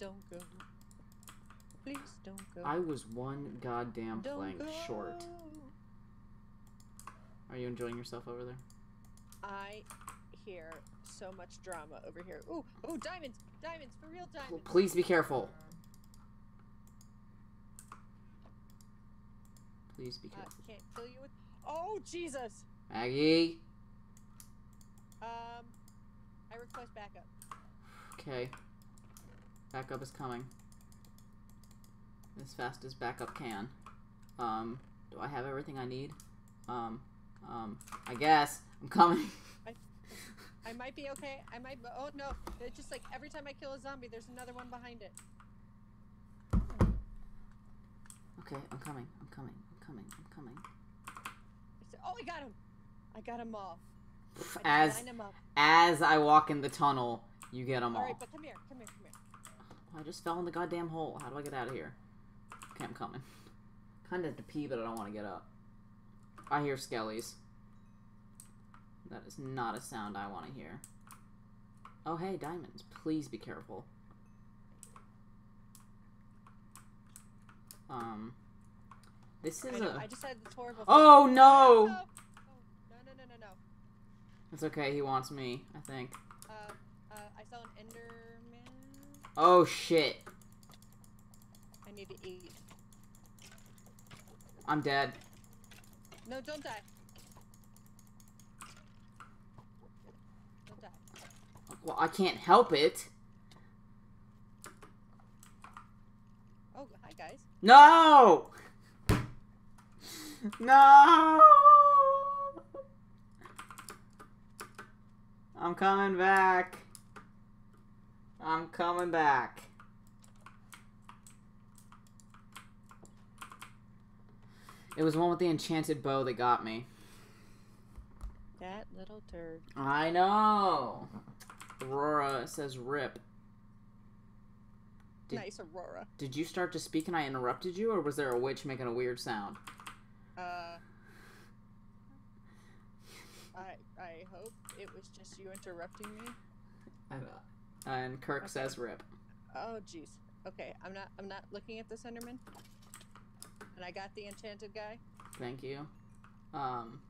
don't go. Please don't go. I was one goddamn don't plank go. short. Are you enjoying yourself over there? I hear so much drama over here. Ooh, ooh, diamonds, diamonds, for real diamonds. Please be careful. Please be Uh, careful. can't kill you with. Oh Jesus. Maggie. Um, I request backup. Okay. Backup is coming. As fast as backup can. Um, do I have everything I need? Um, um, I guess. I'm coming. I might be okay. I might. Oh no! It's just like every time I kill a zombie, there's another one behind it. Okay, I'm coming. I'm coming. I'm coming. I'm coming. Oh, I got him! I got them all. I As lined 'em up. as I walk in the tunnel, you get them All all. right, but come here, come here. I just fell in the goddamn hole. How do I get out of here? Okay, I'm coming. Kind of to pee, but I don't want to get up. I hear skellies. That is not a sound I want to hear. Oh, hey, diamonds. Please be careful. Um, this I is know. a. I just had this horrible. Oh thing. no! Oh, no, no, no, no, no. It's okay. He wants me. I think. Uh, uh, I saw an Enderman. Oh shit! I need to eat. I'm dead. No, don't die. Don't die. Well, I can't help it. Oh, hi guys. No! No! I'm coming back. I'm coming back. It was one with the enchanted bow that got me. That little turd. I know. Aurora says rip. Did- nice Aurora. Did you start to speak and I interrupted you, or was there a witch making a weird sound? Uh. I I hope it was just you interrupting me. And, and Kirk says rip. Oh jeez. Okay, I'm not I'm not looking at the Enderman. And I got the enchanted guy. Thank you. Um,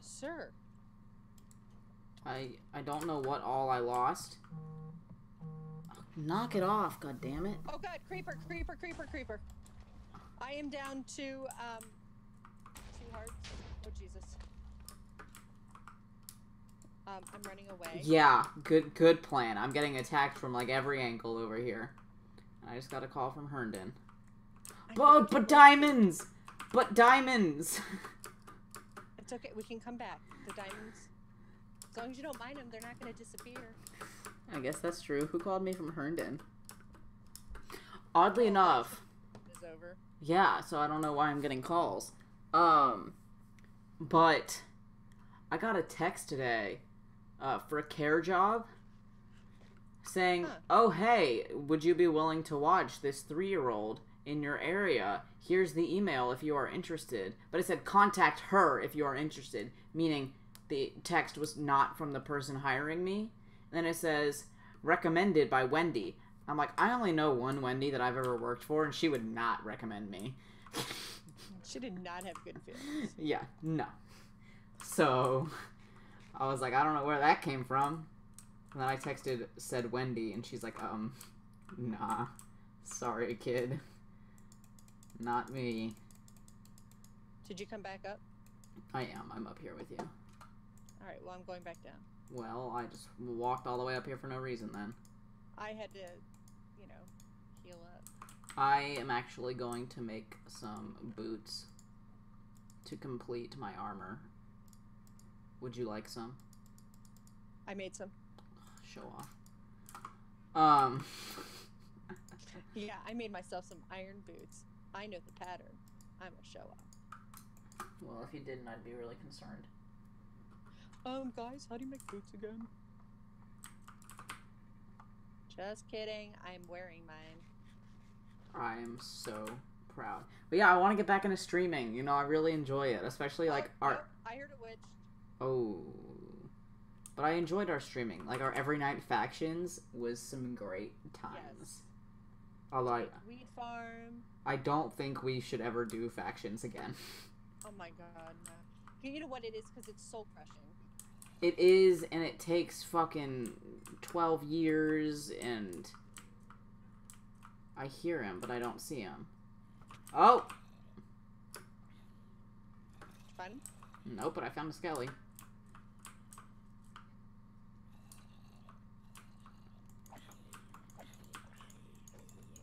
Sir. I I don't know what all I lost. Knock it off, god damn it. Oh god, creeper, creeper, creeper, creeper. I am down to um two hearts. Oh Jesus. Um, I'm running away. Yeah, good good plan. I'm getting attacked from like every angle over here. I just got a call from Herndon. I But but diamonds! But diamonds! It's okay. We can come back. The diamonds. As long as you don't mind them, they're not going to disappear. I guess that's true. Who called me from Herndon? Oddly enough, It's over. Yeah, so I don't know why I'm getting calls. Um, but I got a text today uh, for a care job saying, Huh. "Oh, hey, would you be willing to watch this three-year-old in your area? Here's the email if you are interested." But it said, "Contact her if you are interested," meaning the text was not from the person hiring me. And then it says, "Recommended by Wendy." I'm like, I only know one Wendy that I've ever worked for, and she would not recommend me. She did not have good feelings. yeah, no. So I was like, I don't know where that came from. And then I texted said Wendy, and she's like, um, nah, sorry, kid, not me. Did you come back up? I am. I'm up here with you. All right. Well, I'm going back down. Well, I just walked all the way up here for no reason. Then I had to, you know, heal up. I am actually going to make some boots to complete my armor. Would you like some? I made some. Show off. Um. Yeah, I made myself some iron boots. I know the pattern. I'm a show off. Well, if you didn't, I'd be really concerned. Um, guys, how do you make boots again? Just kidding. I'm wearing mine. I am so proud. But yeah, I want to get back into streaming. You know, I really enjoy it, especially like Oh, art. I heard a witch. Oh. But I enjoyed our streaming. Like our every night factions was some great times. Yes. I, Weed farm. I don't think we should ever do factions again. Oh my god, no. You know what it is? Because it's soul crushing. It is, and it takes fucking 12 years, and. I hear him, but I don't see him. Oh! Fun. Nope, but I found a skelly.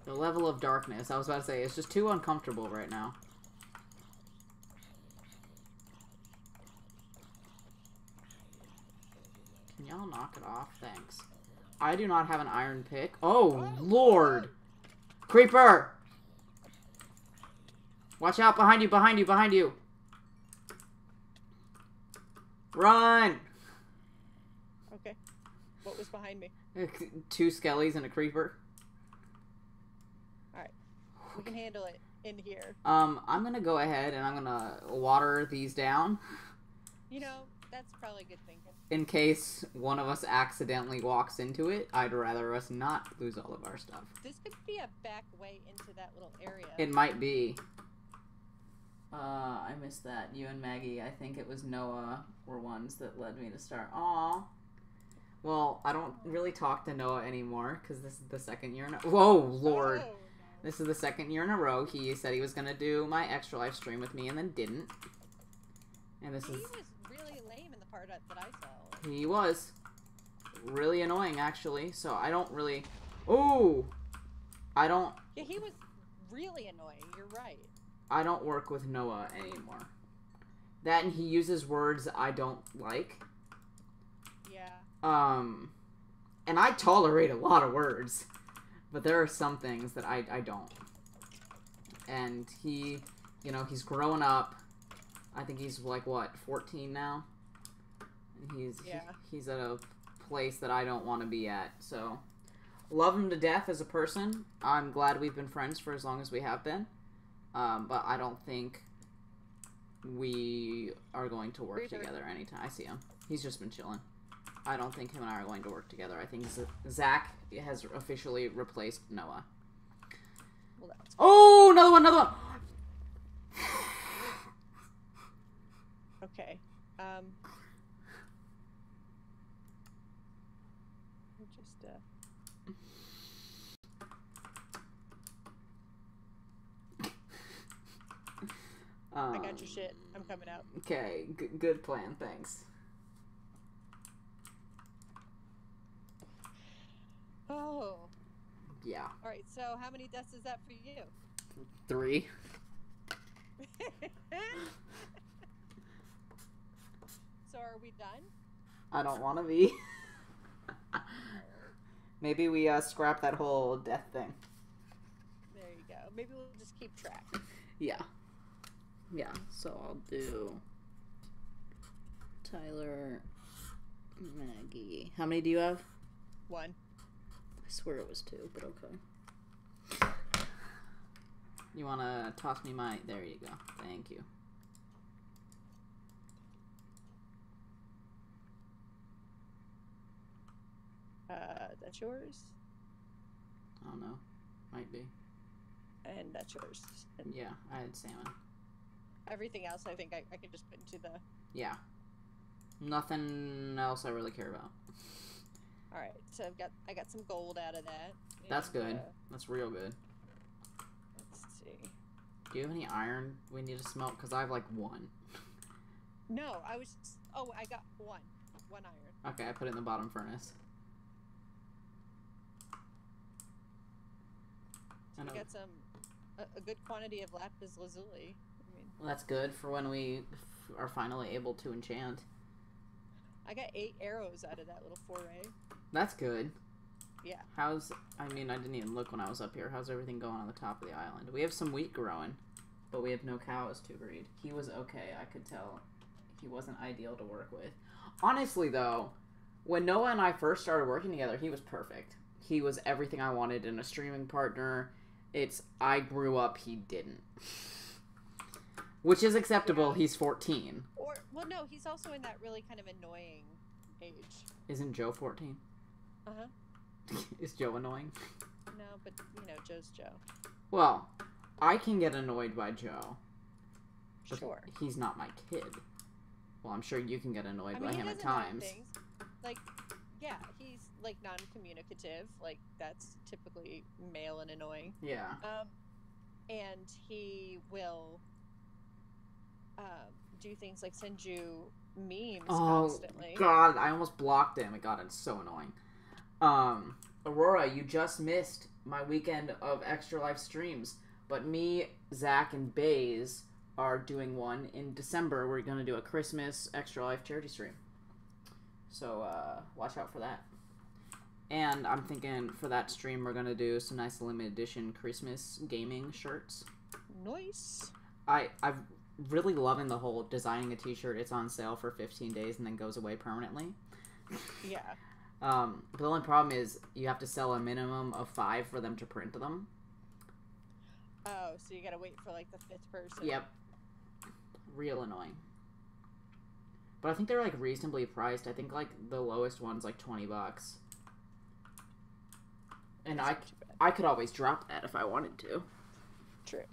The level of darkness, I was about to say, it's just too uncomfortable right now. Can y'all knock it off? Thanks. I do not have an iron pick. Oh, lord! Creeper! Watch out, behind you, behind you, behind you! Run! Okay. What was behind me? Two skellies and a creeper. We can handle it in here. Um, I'm gonna go ahead and I'm gonna water these down You know, that's probably a good thinking. in case one of us accidentally walks into it. I'd rather us not lose all of our stuff. This could be a back way into that little area. It might be. Uh, I missed that. You and Maggie, I think it was Noah, were ones that led me to start. Aw. Well, I don't really talk to Noah anymore because this is the second year in a Whoa, Lord. Oh, no. This is the second year in a row. He said he was gonna do my extra life stream with me and then didn't. And this is He is was really lame in the part that that I saw. he was really annoying actually. So I don't really. Oh, I don't. Yeah, he was really annoying. You're right. I don't work with Noah anymore. That and he uses words I don't like. Yeah. Um, and I tolerate a lot of words, but there are some things that I, I don't. And he, you know, he's growing up. I think he's like what, 14 now. And he's he- he's at a place that I don't want to be at. So, love him to death as a person. I'm glad we've been friends for as long as we have been. Um, but I don't think we are going to work together anytime. I see him. He's just been chilling. I don't think him and I are going to work together. I think Zach has officially replaced Noah. Well, that's Oh, another one, another one. okay. Um. Just uh. Um, I got your shit. I'm coming out. Okay, g- good plan. Thanks. Oh. Yeah, All right. So, how many deaths is that for you? three. so, are we done? I don't want to be. Maybe we uh, scrap that whole death thing. There you go. Maybe we'll just keep track. Yeah. Yeah, so I'll do Tyler, Maggie. How many do you have? One. I swear it was two, but okay. You want to toss me my. There you go. Thank you. Uh, that's yours, I don't know. Might be. and that's yours. And Yeah, I had salmon. everything else, I think I, I could just put into the. Yeah. Nothing else I really care about. All right. So I've got I got some gold out of that. That's good. uh, That's real good. let's see. Do you have any iron we need to smelt? Because I have like one. No, I was. Oh, I got one. One iron. Okay, I put it in the bottom furnace. I So we got some a, a good quantity of lapis lazuli. I mean, Well, that's good for when we f- are finally able to enchant. I got eight arrows out of that little foray. That's good. Yeah. How's I mean I didn't even look when I was up here. How's everything going on the top of the island? We have some wheat growing, but we have no cows to breed. He was okay. I could tell he wasn't ideal to work with. Honestly though, when Noah and I first started working together, he was perfect. He was everything I wanted in a streaming partner. It's I grew up, he didn't. Which is acceptable. Yeah. He's 14. Well, no, he's also in that really kind of annoying age. Isn't Joe 14? Uh huh. Is Joe annoying? No, but you know, Joe's Joe. Well, I can get annoyed by Joe. Sure. He's not my kid. Well, I'm sure you can get annoyed I by mean, he him at times. Like, yeah, he's like non-communicative. Like that's typically male and annoying. Yeah. Um, and he will um, do things like send you memes constantly. Oh constantly. God, I almost blocked him. God, it's so annoying. Um, Aurora, you just missed my weekend of extra life streams, but me, Zach, and Baze are doing one in December. We're gonna do a Christmas extra life charity stream. So uh, watch out for that. And I'm thinking for that stream we're gonna do some nice limited edition Christmas gaming shirts. Nice. I I'm really loving the whole designing a T-shirt. It's on sale for 15 days and then goes away permanently. Yeah. Um, but the only problem is you have to sell a minimum of five for them to print them. Oh, so you gotta wait for like the fifth person. Yep. Real annoying. But I think they're like reasonably priced. I think like the lowest one's like 20 bucks. And That's I not too bad. I could always drop that if I wanted to. True.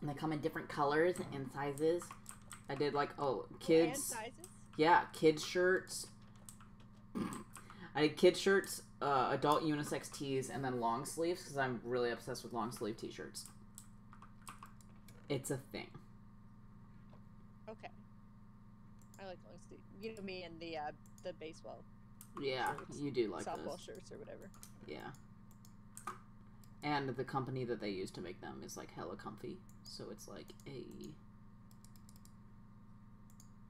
And they come in different colors and sizes. I did like oh And kids sizes. Yeah, kids shirts. I did kids shirts, uh, adult unisex tees, and then long sleeves because I'm really obsessed with long sleeve t-shirts. It's a thing. Okay. I like long sleeve. You know me and the uh, the baseball Yeah, Shirts. you do like softball this. shirts or whatever. Yeah. And the company that they use to make them is like hella comfy, so it's like a.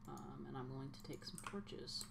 Um, and I'm going to take some torches.